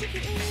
Secret